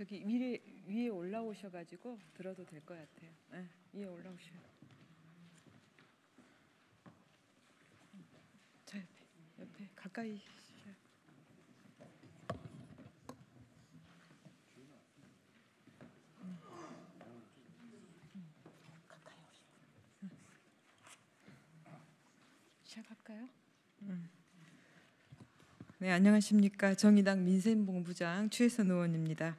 저기 위에 위에 올라오셔가지고 들어도 될 것 같아요. 네, 위에 올라오셔요. 저 옆에 옆에 가까이. 시작할까요? 네, 안녕하십니까. 정의당 민생본부장 추혜선 의원입니다.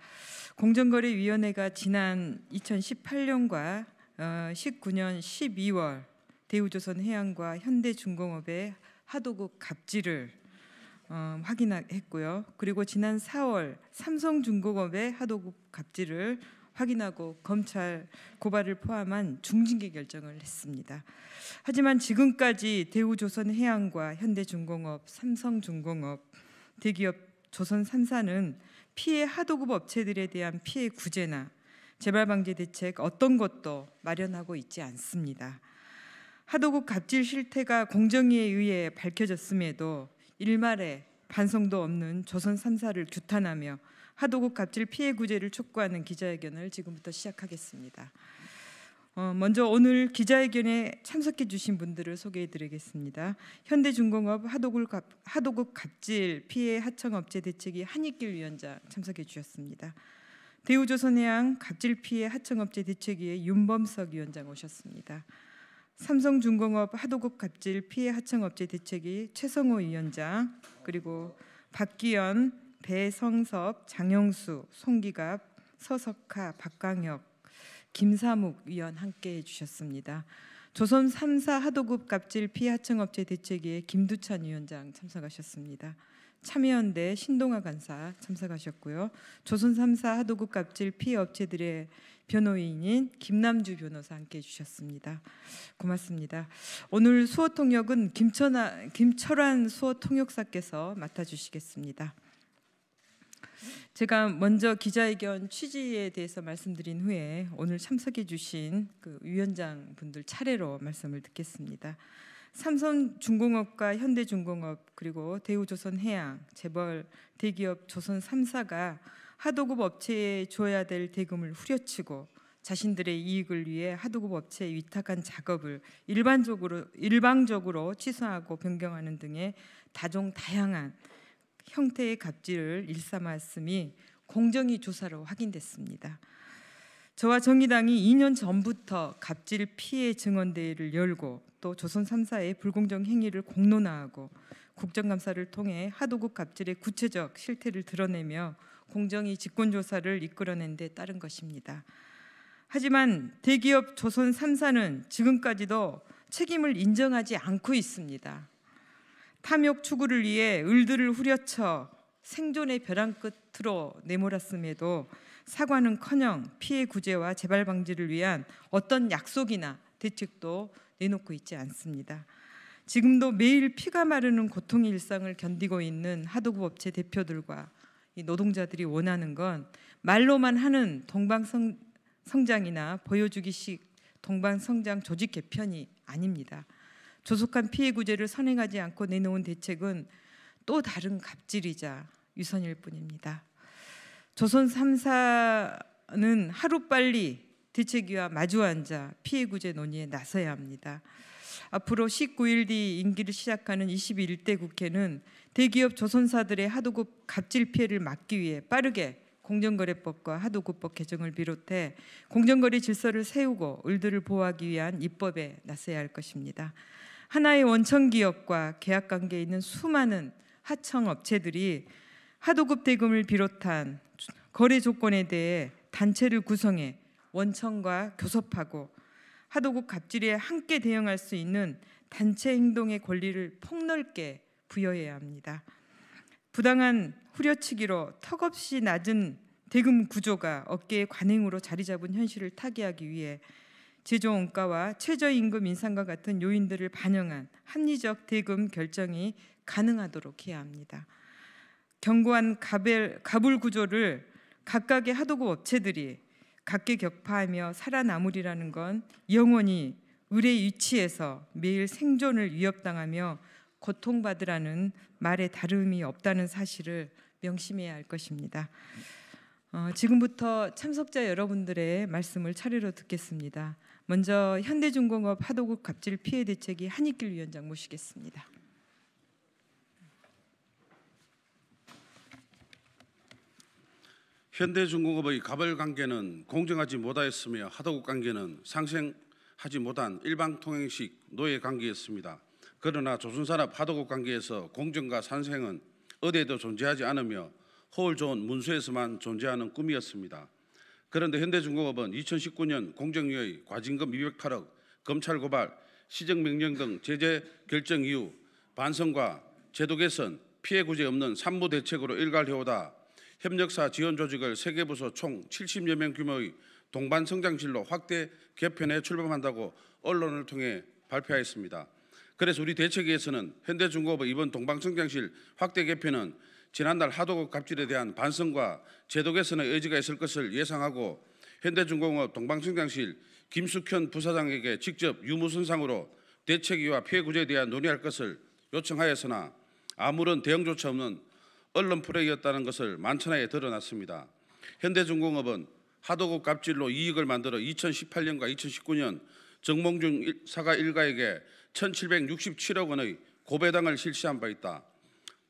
공정거래위원회가 지난 2018년과 19년 12월 대우조선 해양과 현대중공업의 하도급 갑질을 어, 확인했고요. 그리고 지난 4월 삼성중공업의 하도급 갑질을 확인하고 검찰 고발을 포함한 중징계 결정을 했습니다. 하지만 지금까지 대우조선해양과 현대중공업, 삼성중공업, 대기업 조선 3사는 피해 하도급 업체들에 대한 피해 구제나 재발 방지 대책 어떤 것도 마련하고 있지 않습니다. 하도급 갑질 실태가 공정위에 의해 밝혀졌음에도 일말의 반성도 없는 조선 3사를 규탄하며 하도급 갑질 피해 구제를 촉구하는 기자회견을 지금부터 시작하겠습니다. 어, 먼저 오늘 기자회견에 참석해 주신 분들을 소개해 드리겠습니다. 현대중공업 하도급, 갑질 피해 하청업체 대책위 한익길 위원장 참석해 주셨습니다. 대우조선해양 갑질 피해 하청업체 대책위의 윤범석 위원장 오셨습니다. 삼성중공업 하도급 갑질 피해 하청업체 대책위 최성호 위원장 그리고 박기현 배성섭, 장영수, 송기갑, 서석하, 박강혁, 김사묵 위원 함께 해주셨습니다. 조선 3사 하도급 갑질 피해 하청업체 대책위의 김두찬 위원장 참석하셨습니다. 참여연대 신동아 간사 참석하셨고요. 조선 3사 하도급 갑질 피해 업체들의 변호인인 김남주 변호사 함께 해주셨습니다. 고맙습니다. 오늘 수어 통역은 김천아, 김철환 수어 통역사께서 맡아주시겠습니다. 제가 먼저 기자회견 취지에 대해서 말씀드린 후에 오늘 참석해 주신 그 위원장 분들 차례로 말씀을 듣겠습니다. 삼성중공업과 현대중공업 그리고 대우조선해양, 재벌, 대기업 조선 3사가 하도급 업체에 줘야 될 대금을 후려치고 자신들의 이익을 위해 하도급 업체에 위탁한 작업을 일반적으로 일방적으로 취소하고 변경하는 등의 다종 다양한 형태의 갑질을 일삼았음이 공정위 조사로 확인됐습니다. 저와 정의당이 2년 전부터 갑질 피해 증언 대회를 열고 또 조선 3사의 불공정 행위를 공론화하고 국정감사를 통해 하도급 갑질의 구체적 실태를 드러내며 공정위 직권 조사를 이끌어낸 데 따른 것입니다. 하지만 대기업 조선 3사는 지금까지도 책임을 인정하지 않고 있습니다. 탐욕 추구를 위해 을들을 후려쳐 생존의 벼랑 끝으로 내몰았음에도 사과는커녕 피해 구제와 재발 방지를 위한 어떤 약속이나 대책도 내놓고 있지 않습니다. 지금도 매일 피가 마르는 고통의 일상을 견디고 있는 하도급 업체 대표들과 노동자들이 원하는 건 말로만 하는 동방 성 장이나 보여주기식 동방 성장 조직 개편이 아닙니다. 조속한 피해 구제를 선행하지 않고 내놓은 대책은 또 다른 갑질이자 유선일 뿐입니다. 조선 3사는 하루빨리 대책위와 마주 앉아 피해 구제 논의에 나서야 합니다. 앞으로 19일 뒤 임기를 시작하는 21대 국회는 대기업 조선사들의 하도급 갑질 피해를 막기 위해 빠르게 공정거래법과 하도급법 개정을 비롯해 공정거래 질서를 세우고 을들을 보호하기 위한 입법에 나서야 할 것입니다. 하나의 원천 기업과 계약 관계에 있는 수많은 하청 업체들이 하도급 대금을 비롯한 거래 조건에 대해 단체를 구성해 원청과 교섭하고 하도급 갑질에 함께 대응할 수 있는 단체 행동의 권리를 폭넓게 부여해야 합니다. 부당한 후려치기로 턱없이 낮은 대금 구조가 업계의 관행으로 자리 잡은 현실을 타개하기 위해 제조 원가와 최저임금 인상과 같은 요인들을 반영한 합리적 대금 결정이 가능하도록 해야 합니다. 견고한 가벨, 가불 구조를 각각의 하도급 업체들이 각계 격파하며 살아남으리라는 건 영원히 을의 위치에서 매일 생존을 위협당하며 고통받으라는 말에 다름이 없다는 사실을 명심해야 할 것입니다. 어, 지금부터 참석자 여러분들의 말씀을 차례로 듣겠습니다. 먼저 현대중공업 하도급 갑질 피해 대책위 한익길 위원장 모시겠습니다. 현대중공업의 가벌 관계는 공정하지 못하였으며 하도급 관계는 상생하지 못한 일방통행식 노예 관계였습니다. 그러나 조선산업 하도급 관계에서 공정과 상생은 어디에도 존재하지 않으며 좋은 문서에서만 존재하는 꿈이었습니다. 그런데 현대중공업은 2019년 공정위의 과징금 208억, 검찰 고발, 시정명령 등 제재 결정 이후 반성과 제도 개선, 피해 구제 없는 산무 대책으로 일관을 해오다 협력사 지원 조직을 세개 부서 총 70여 명 규모의 동반 성장실로 확대 개편에 출범한다고 언론을 통해 발표하였습니다. 그래서 우리 대책위에서는 현대중공업의 이번 동방성장실 확대 개편은 지난달 하도급 갑질에 대한 반성과 제도 개선의 의지가 있을 것을 예상하고 현대중공업 동방성장실 김숙현 부사장에게 직접 유무선상으로 대책위와 피해 구제에 대한 논의할 것을 요청하였으나 아무런 대응조차 없는 언론 플레이였다는 것을 만천하에 드러났습니다. 현대중공업은 하도급 갑질로 이익을 만들어 2018년과 2019년 정몽준 일- 사가 일가에게 1,767억 원의 고배당을 실시한 바 있다.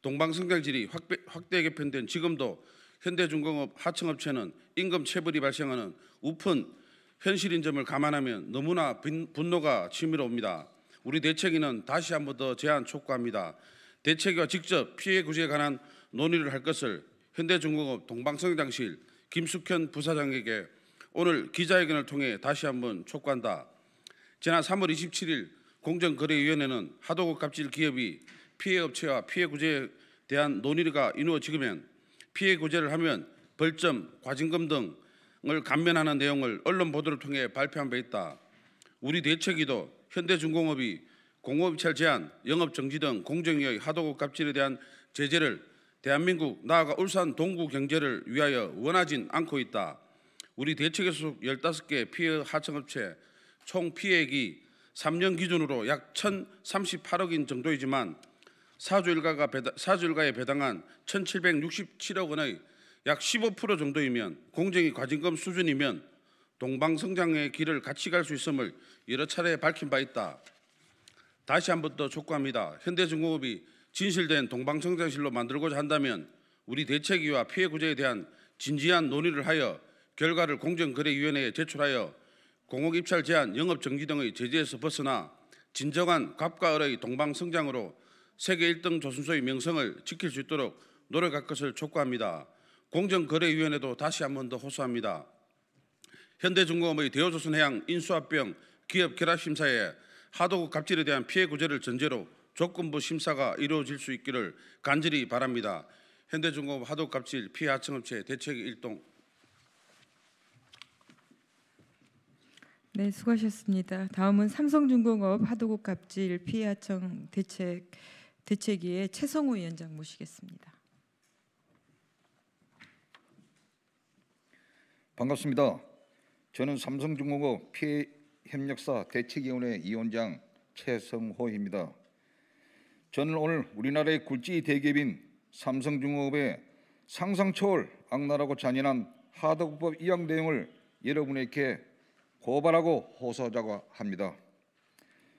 동방성장질이 확대, 개편된 지금도 현대중공업 하청업체는 임금 체불이 발생하는 우픈 현실인 점을 감안하면 너무나 빈- 분노가 치밀어 옵니다. 우리 대책위는 다시 한 번 더 제안 촉구합니다. 대책위와 직접 피해 구제에 관한 논의를 할 것을 현대중공업 동방성장실 김숙현 부사장에게 오늘 기자회견을 통해 다시 한번 촉구한다. 지난 3월 27일 공정거래위원회는 하도급 갑질 기업이 피해 업체와 피해 구제에 대한 논의가 이루어지면 피해 구제를 하면 벌점, 과징금 등을 감면하는 내용을 언론 보도를 통해 발표한 바 있다. 우리 대책위도 현대중공업이 공업입찰 제한, 영업 정지 등 공정위의 하도급 갑질에 대한 제재를 대한민국 나아가 울산 동구 경제를 위하여 원하진 않고 있다. 우리 대책에 소속 15개 피해 하청업체 총 피해액이 3년 기준으로 약 1,038억인 정도이지만 사주 일가가 배당, 사주 일가에 배당한 1,767억 원의 약 15% 정도이면 공정위 과징금 수준이면 동방성장의 길을 같이 갈 수 있음을 여러 차례 밝힌 바 있다. 다시 한 번 더 촉구합니다. 현대중공업이 진실된 동방성장실로 만들고자 한다면 우리 대책위와 피해 구제에 대한 진지한 논의를 하여 결과를 공정거래위원회에 제출하여 공업 입찰 제한, 영업 정지 등의 제재에서 벗어나 진정한 갑과 을의 동방성장으로 세계 1등 조선소의 명성을 지킬 수 있도록 노력할 것을 촉구합니다. 공정거래위원회도 다시 한 번 더 호소합니다. 현대중공업의 대우조선해양 인수합병 기업 결합심사에 하도급 갑질에 대한 피해 구제를 전제로 조건부 심사가 이루어질 수 있기를 간절히 바랍니다. 현대중공업 하도급 갑질 피해 하청업체 대책 일동 네, 수고하셨습니다. 다음은 삼성중공업 하도급 갑질 피해 하청 대책 대책위의 최성호 위원장 모시겠습니다. 반갑습니다. 저는 삼성중공업 피해 협력사 대책위원회 위원장 최성호입니다. 저는 오늘 우리나라의 굴지 대기업인 삼성중공업의 상상 초월 악랄하고 잔인한 하도급법 이양 내용을 여러분에게 고발하고 호소하자고 합니다.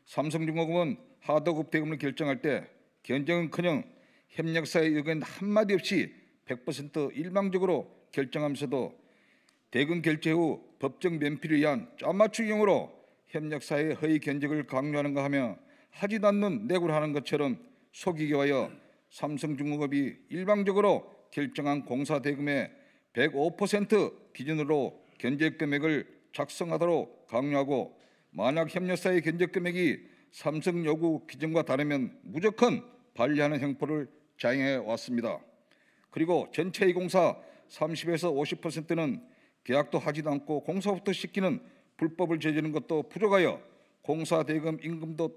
삼성중공업은 하도급 대금을 결정할 때 견적은커녕 협력사의 의견 한마디 없이 100% 일방적으로 결정하면서도 대금 결제 후 법정 면피를 위한 짜맞추기용으로 협력사의 허위 견적을 강요하는가 하며 하지도 않는 내구를 하는 것처럼 속이기 위하여 삼성중공업이 일방적으로 결정한 공사 대금의 105% 기준으로 견적 금액을 작성하도록 강요하고 만약 협력사의 견적 금액이 삼성 요구 기준과 다르면 무조건 반려하는 형포를 자행해 왔습니다. 그리고 전체 공사 30에서 50%는 계약도 하지도 않고 공사부터 시키는 불법을 저지르는 것도 부족하여 공사 대금 임금도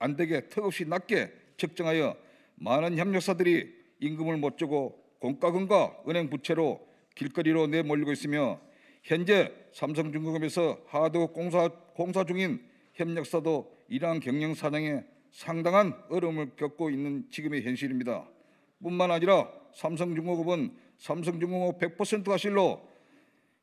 안 되게 턱없이 낮게 책정하여 많은 협력사들이 임금을 못 주고 공과금과 은행 부채로 길거리로 내몰리고 있으며 현재 삼성중공업에서 하도 공사 공사 중인 협력사도 이러한 경영 사정에 상당한 어려움을 겪고 있는 지금의 현실입니다. 뿐만 아니라 삼성중공업은 삼성중공업 100% 과실로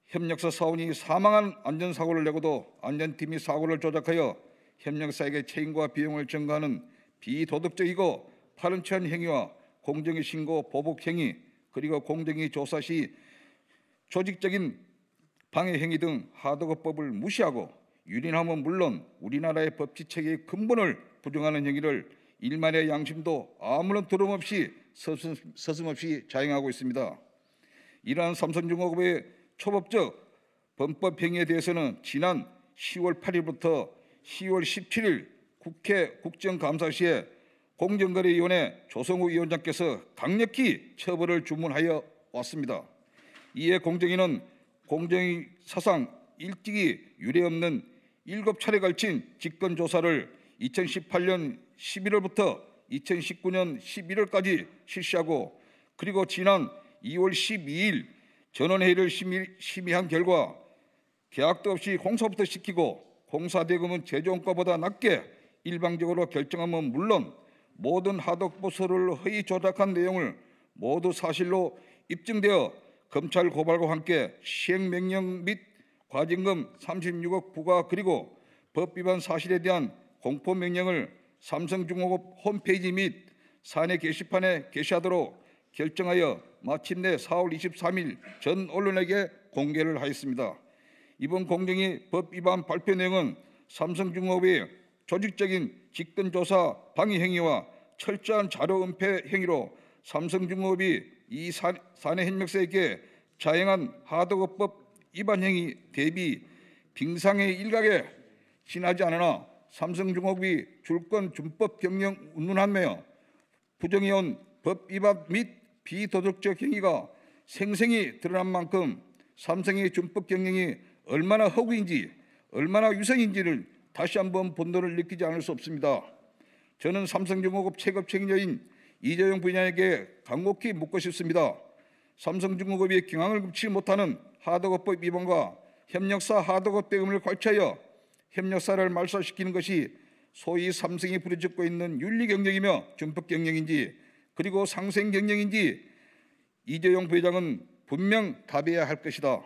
협력사 사원이 사망한 안전사고를 내고도 안전팀이 사고를 조작하여 협력사에게 책임과 비용을 전가하는 비도덕적이고 파렴치한 행위와 공정위 신고 보복 행위 그리고 공정위 조사 시 조직적인 방해 행위 등 하도급법을 무시하고 유린하면 물론 우리나라의 법치 체계의 근본을 부정하는 행위를 일만의 양심도 아무런 두려움 없이 서슴, 서슴없이 자행하고 있습니다. 이러한 삼성중공업의 초법적 범법 행위에 대해서는 지난 10월 8일부터 10월 17일 국회 국정감사 시에 공정거래위원회 조성우 위원장께서 강력히 처벌을 주문하여 왔습니다. 이에 공정위는 공정위 사상 일찍이 유례없는 일곱 차례 걸친 직권 조사를 2018년 11월부터 2019년 11월까지 실시하고 그리고 지난 2월 12일 전원회의를 심의, 심의한 결과 계약도 없이 공사부터 시키고 공사 대금은 제조원가보다 낮게 일방적으로 결정하면 물론 모든 하덕보서를 허위 조작한 내용을 모두 사실로 입증되어 검찰 고발과 함께 시행명령 및 과징금 36억 부과 그리고 법 위반 사실에 대한 공포 명령을 삼성중공업 홈페이지 및 사내 게시판에 게시하도록 결정하여 마침내 4월 23일 전 언론에게 공개를 하였습니다. 이번 공정위 법 위반 발표 내용은 삼성중공업의 조직적인 직권조사 방해 행위와 철저한 자료 은폐 행위로 삼성중공업이 이 사- 사내 협력사에게 자행한 하도급법 행위 대비 빙상의 일각에 지나지 않으나 삼성중공업이 줄건 준법 경영 운운하며 부정해온 법 위반 및 비도덕적 행위가 생생히 드러난 만큼 삼성의 준법 경영이 얼마나 허구인지 얼마나 유성인지를 다시 한번 본도를 느끼지 않을 수 없습니다. 저는 삼성중공업 체급 책임자인 이재용 부회장에게 간곡히 묻고 싶습니다. 삼성중공업이 경항을 금치 못하는 하도급법 위반과 협력사 하도급 대금을 관찰하여 협력사를 말살시키는 것이 소위 삼성이 부르짖고 있는 윤리 경영이며 준법 경영인지 그리고 상생 경영인지 이재용 부회장은 분명 답해야 할 것이다.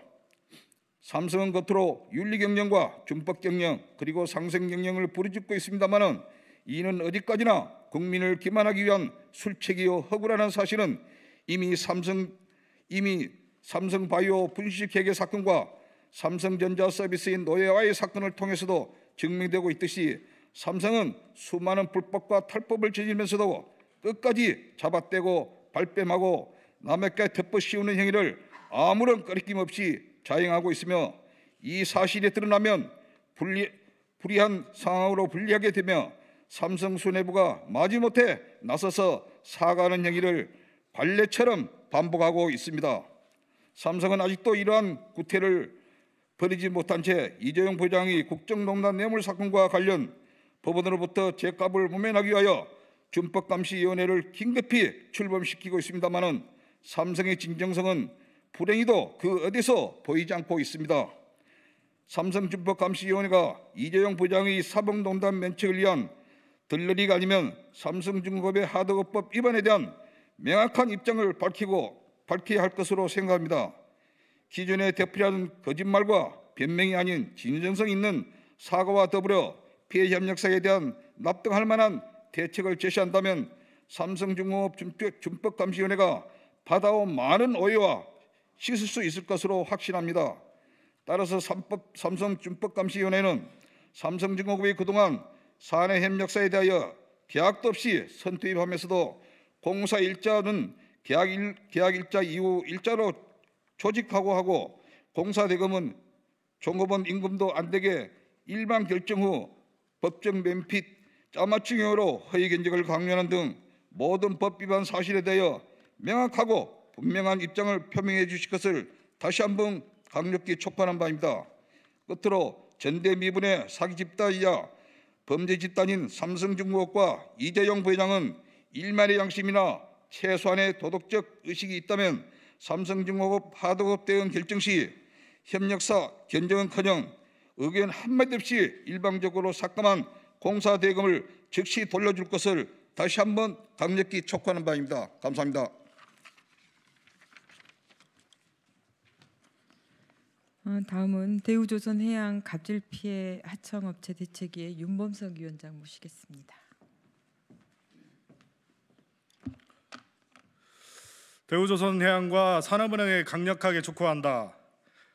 삼성은 겉으로 윤리 경영과 준법 경영 그리고 상생 경영을 부르짖고 있습니다마는 이는 어디까지나 국민을 기만하기 위한 술책이요 허구라는 사실은 이미 삼성 이미 삼성바이오 분식 회계 사건과 삼성전자 서비스인 노예와의 사건을 통해서도 증명되고 있듯이 삼성은 수많은 불법과 탈법을 저지르면서도 끝까지 잡아떼고 발뺌하고 남에게 덮어 씌우는 행위를 아무런 꺼리낌 없이 자행하고 있으며 이 사실이 드러나면 불리, 불이한 상황으로 불리하게 되며 삼성 수뇌부가 마지못해 나서서 사과하는 행위를 관례처럼 반복하고 있습니다. 삼성은 아직도 이러한 구태를 버리지 못한 채 이재용 부장이 국정농단 뇌물 사건과 관련 법원으로부터 죄값을 모면하기 위하여 준법감시위원회를 긴급히 출범시키고 있습니다마는 삼성의 진정성은 불행히도 그 어디서 보이지 않고 있습니다. 삼성준법감시위원회가 이재용 부장의 사법농단 면책을 위한 들러리가 아니면 삼성중공업의 하도급법 위반에 대한 명확한 입장을 밝히고 밝혀야 할 것으로 생각합니다. 기존의 대표라는 거짓말과 변명이 아닌 진정성 있는 사과와 더불어 피해 협력사에 대한 납득할 만한 대책을 제시한다면 삼성중공업 준법감시위원회가 받아온 많은 오해와 씻을 수 있을 것으로 확신합니다. 따라서 삼성준법감시위원회는 삼성중공업이 그동안 사내 협력사에 대하여 계약도 없이 선투입하면서도 공사 일자는 계약, 일, 계약 일자 이후 일자로 조직하고 하고 공사 대금은 종업원 임금도 안 되게 일반 결정 후 법정 면핏 짜맞춤형으로 허위 견적을 강요하는 등 모든 법 위반 사실에 대하여 명확하고 분명한 입장을 표명해 주실 것을 다시 한번 강력히 촉구하는 바입니다. 끝으로 전대미분의 사기 집단이자 범죄 집단인 삼성중공업과 이재용 부회장은 일만의 양심이나 최소한의 도덕적 의식이 있다면 삼성중공업 하도급 대응 결정 시 협력사 견정은커녕 의견 한마디 없이 일방적으로 삭감한 공사 대금을 즉시 돌려줄 것을 다시 한번 강력히 촉구하는 바입니다. 감사합니다. 어, 다음은 대우조선해양 갑질 피해 하청업체 대책위의 윤범석 위원장 모시겠습니다. 대우조선해양과 산업은행에 강력하게 촉구한다.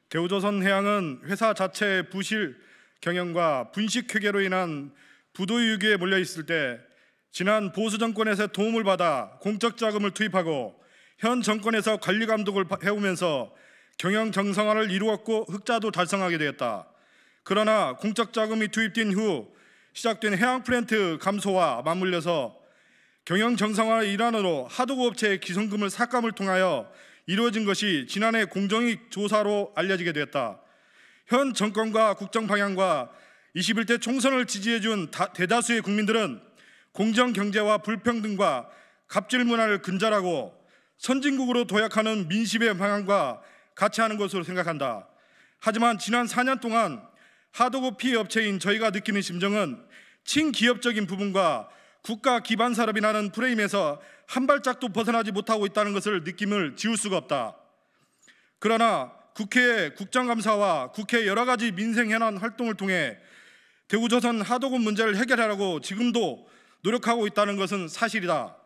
대우조선해양은 회사 자체의 부실 경영과 분식 회계로 인한 부도유기에 몰려 있을 때 지난 보수 정권에서 도움을 받아 공적 자금을 투입하고 현 정권에서 관리 감독을 해오면서 경영 정상화를 이루었고 흑자도 달성하게 되었다. 그러나 공적 자금이 투입된 후 시작된 해양 플랜트 감소와 맞물려서 경영 정상화의 일환으로 하도급 업체의 기성금을 삭감을 통하여 이루어진 것이 지난해 공정위 조사로 알려지게 되었다. 현 정권과 국정 방향과 21대 총선을 지지해 준 대다수의 국민들은 공정 경제와 불평등과 갑질 문화를 근절하고 선진국으로 도약하는 민심의 방향과 같이 하는 것으로 생각한다. 하지만 지난 4년 동안 하도급 피해 업체인 저희가 느끼는 심정은 친기업적인 부분과 국가 기반 산업이라는 프레임에서 한 발짝도 벗어나지 못하고 있다는 것을 느낌을 지울 수가 없다. 그러나 국회의 국정감사와 국회 여러 가지 민생 현안 활동을 통해 대우조선 하도급 문제를 해결하려고 지금도 노력하고 있다는 것은 사실이다.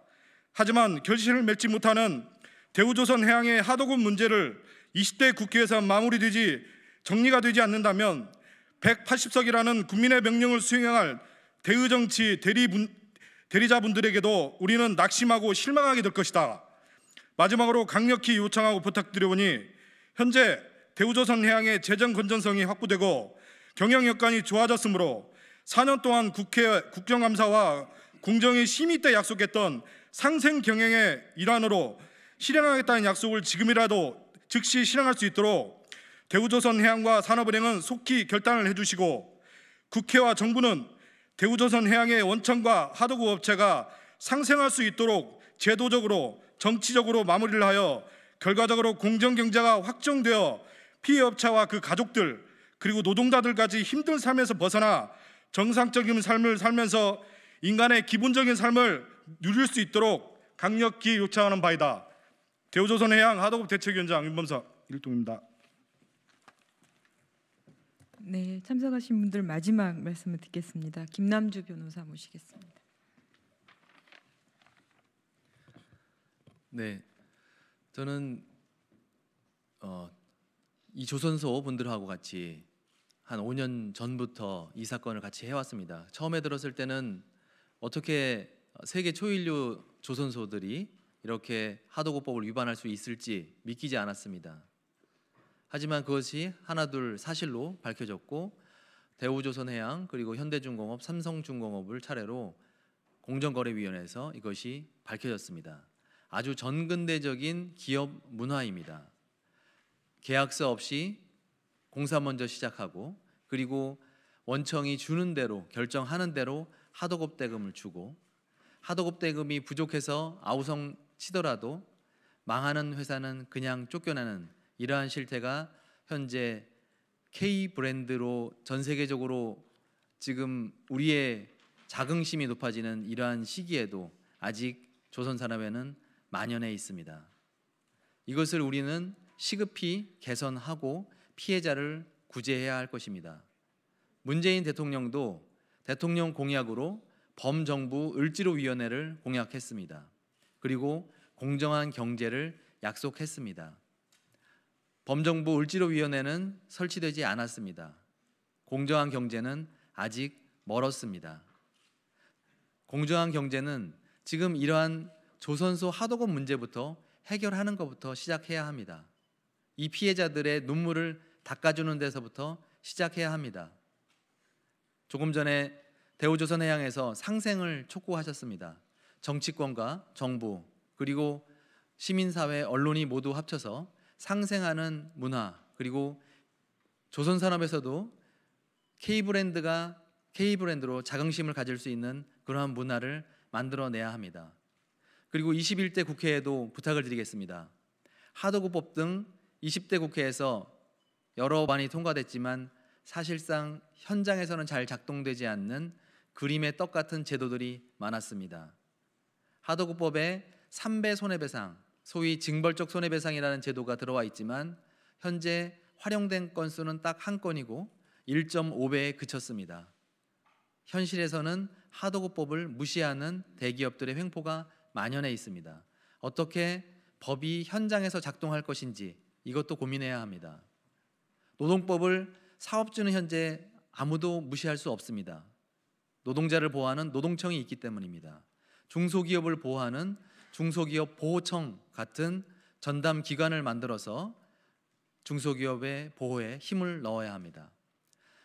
하지만 결실을 맺지 못하는 대우 조선 해양의 하도급 문제를 20대 국회에서 마무리되지 정리가 되지 않는다면 180석이라는 국민의 명령을 수행할 대의정치 대리분, 대리자분들에게도 우리는 낙심하고 실망하게 될 것이다. 마지막으로 강력히 요청하고 부탁드려보니 현재 대우조선 해양의 재정 건전성이 확보되고 경영 여건이 좋아졌으므로 4년 동안 국회 국정감사와 공정위 심의 때 약속했던 상생 경영의 일환으로 실행하겠다는 약속을 지금이라도 즉시 실행할 수 있도록 대우조선 해양과 산업은행은 속히 결단을 해주시고 국회와 정부는 대우조선 해양의 원청과 하도급 업체가 상생할 수 있도록 제도적으로 정치적으로 마무리를 하여 결과적으로 공정경제가 확정되어 피해 업체와 그 가족들 그리고 노동자들까지 힘든 삶에서 벗어나 정상적인 삶을 살면서 인간의 기본적인 삶을 누릴 수 있도록 강력히 요청하는 바이다. 대우조선해양 하도급 대책위원장 윤범석 일동입니다. 네, 참석하신 분들 마지막 말씀을 듣겠습니다. 김남주 변호사 모시겠습니다. 네, 저는 어, 이 조선소 분들하고 같이 한 5년 전부터 이 사건을 같이 해왔습니다. 처음에 들었을 때는 어떻게 세계 초일류 조선소들이 이렇게 하도급법을 위반할 수 있을지 믿기지 않았습니다. 하지만 그것이 하나둘 사실로 밝혀졌고 대우조선해양 그리고 현대중공업, 삼성중공업을 차례로 공정거래위원회에서 이것이 밝혀졌습니다. 아주 전근대적인 기업 문화입니다. 계약서 없이 공사 먼저 시작하고 그리고 원청이 주는 대로 결정하는 대로 하도급 대금을 주고 하도급 대금이 부족해서 아우성 치더라도 망하는 회사는 그냥 쫓겨나는 이러한 실태가 현재 K 브랜드로 전 세계적으로 지금 우리의 자긍심이 높아지는 이러한 시기에도 아직 조선 산업에는 만연해 있습니다. 이것을 우리는 시급히 개선하고 피해자를 구제해야 할 것입니다. 문재인 대통령도 대통령 공약으로 범정부 을지로위원회를 공약했습니다. 그리고 공정한 경제를 약속했습니다. 범정부 을지로위원회는 설치되지 않았습니다. 공정한 경제는 아직 멀었습니다. 공정한 경제는 지금 이러한 조선소 하도급 문제부터 해결하는 것부터 시작해야 합니다. 이 피해자들의 눈물을 닦아주는 데서부터 시작해야 합니다. 조금 전에 대우조선해양에서 상생을 촉구하셨습니다. 정치권과 정부 그리고 시민사회 언론이 모두 합쳐서 상생하는 문화 그리고 조선 산업에서도 K 브랜드가 K 브랜드로 자긍심을 가질 수 있는 그러한 문화를 만들어내야 합니다. 그리고 21대 국회에도 부탁을 드리겠습니다. 하도급법 등 20대 국회에서 여러 번이 통과됐지만 사실상 현장에서는 잘 작동되지 않는 그림의 떡 같은 제도들이 많았습니다. 하도급법에 3배 손해배상, 소위 징벌적 손해배상이라는 제도가 들어와 있지만 현재 활용된 건수는 딱 한 건이고 1.5배에 그쳤습니다. 현실에서는 하도급법을 무시하는 대기업들의 횡포가 만연해 있습니다. 어떻게 법이 현장에서 작동할 것인지 이것도 고민해야 합니다. 노동법을 사업주는 현재 아무도 무시할 수 없습니다. 노동자를 보호하는 노동청이 있기 때문입니다. 중소기업을 보호하는 중소기업 보호청 같은 전담 기관을 만들어서 중소기업의 보호에 힘을 넣어야 합니다.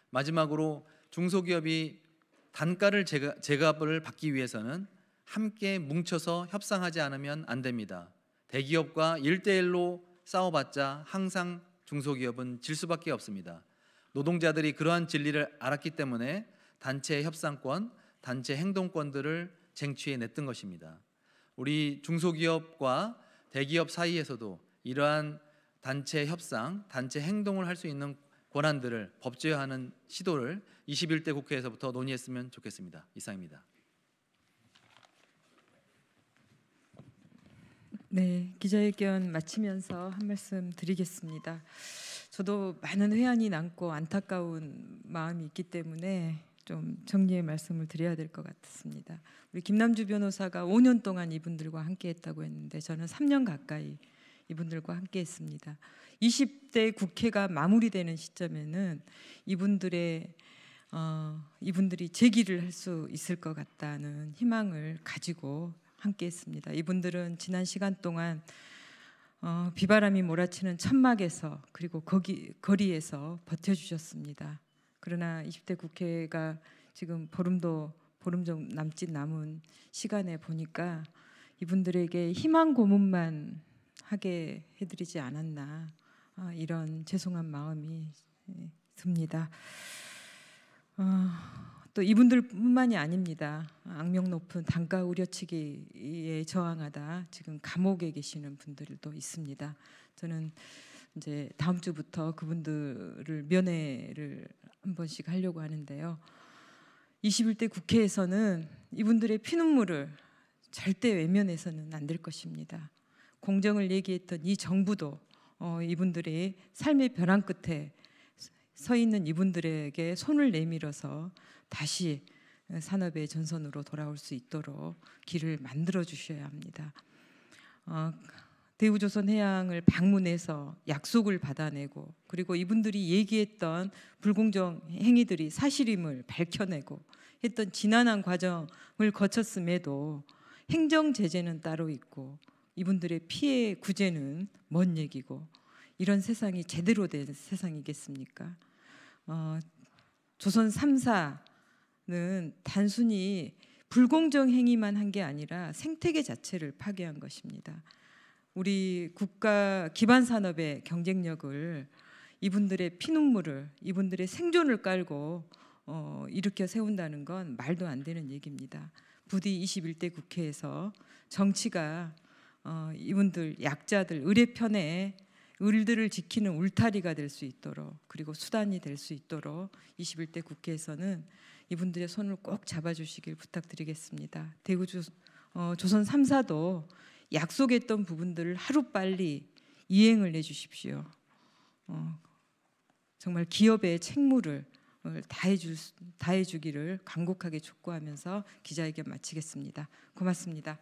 마지막으로 중소기업이 단가를 제값을 받기 위해서는 함께 뭉쳐서 협상하지 않으면 안 됩니다. 대기업과 일대일로 싸워봤자 항상 중소기업은 질 수밖에 없습니다. 노동자들이 그러한 진리를 알았기 때문에 단체 협상권, 단체 행동권들을 쟁취해 냈던 것입니다. 우리 중소기업과 대기업 사이에서도 이러한 단체 협상, 단체 행동을 할 수 있는 권한들을 법제화하는 시도를 21대 국회에서부터 논의했으면 좋겠습니다. 이상입니다. 네, 기자회견 마치면서 한 말씀 드리겠습니다. 저도 많은 회한이 남고 안타까운 마음이 있기 때문에 좀 정리의 말씀을 드려야 될 것 같습니다. 우리 김남주 변호사가 5년 동안 이분들과 함께했다고 했는데 저는 3년 가까이 이분들과 함께했습니다. 20대 국회가 마무리되는 시점에는 이분들의 어, 이분들이 재기를 할 수 있을 것 같다는 희망을 가지고 함께했습니다. 이분들은 지난 시간 동안 어, 비바람이 몰아치는 천막에서 그리고 거기 거리에서 버텨주셨습니다. 그러나 20대 국회가 지금 보름도 보름 좀 남짓 남은 시간에 보니까 이분들에게 희망 고문만 하게 해드리지 않았나 아, 이런 죄송한 마음이 예, 듭니다. 어, 또 이분들뿐만이 아닙니다. 악명 높은 단가 우려치기에 저항하다 지금 감옥에 계시는 분들도 있습니다. 저는 이제 다음 주부터 그분들을 면회를 한 번씩 하려고 하는데요. 21대 국회에서는 이분들의 피눈물을 절대 외면해서는 안 될 것입니다. 공정을 얘기했던 이 정부도 어, 이분들의 삶의 벼랑 끝에 서 있는 이분들에게 손을 내밀어서 다시 산업의 전선으로 돌아올 수 있도록 길을 만들어 주셔야 합니다. 어, 대우조선 해양을 방문해서 약속을 받아내고 그리고 이분들이 얘기했던 불공정 행위들이 사실임을 밝혀내고 했던 지난한 과정을 거쳤음에도 행정 제재는 따로 있고 이분들의 피해 구제는 먼 얘기고 이런 세상이 제대로 된 세상이겠습니까? 어, 조선 3사는 단순히 불공정 행위만 한 게 아니라 생태계 자체를 파괴한 것입니다. 우리 국가 기반 산업의 경쟁력을 이분들의 피눈물을 이분들의 생존을 깔고 어, 일으켜 세운다는 건 말도 안 되는 얘기입니다. 부디 21대 국회에서 정치가 어, 이분들 약자들 의뢰 편에 을들을 지키는 울타리가 될 수 있도록 그리고 수단이 될 수 있도록 21대 국회에서는 이분들의 손을 꼭 잡아주시길 부탁드리겠습니다. 대구 조 어, 조선 3사도 약속했던 부분들을 하루 빨리 이행을 해주십시오. 어, 정말 기업의 책무를 다해줄 다해주기를 간곡하게 촉구하면서 기자회견 마치겠습니다. 고맙습니다.